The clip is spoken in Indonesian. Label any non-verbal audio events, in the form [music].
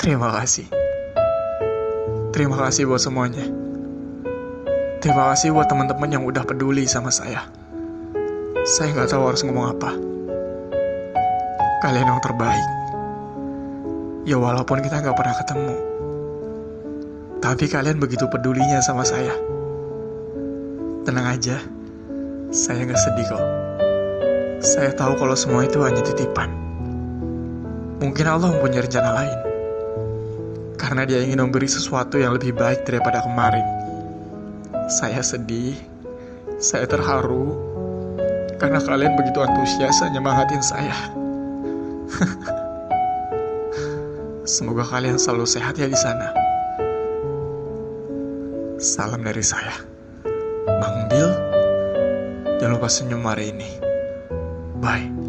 Terima kasih. Terima kasih buat semuanya. Terima kasih buat teman-teman yang udah peduli sama saya. Saya nggak tahu harus ngomong apa. Kalian yang terbaik. Ya walaupun kita nggak pernah ketemu. Tapi kalian begitu pedulinya sama saya. Tenang aja, saya nggak sedih kok. Saya tahu kalau semua itu hanya titipan. Mungkin Allah mempunyai rencana lain. Karena dia ingin memberi sesuatu yang lebih baik daripada kemarin. Saya sedih, saya terharu, karena kalian begitu antusias nyemangatin saya. [laughs] Semoga kalian selalu sehat ya di sana. Salam dari saya. Bang Bill, jangan lupa senyum hari ini. Bye.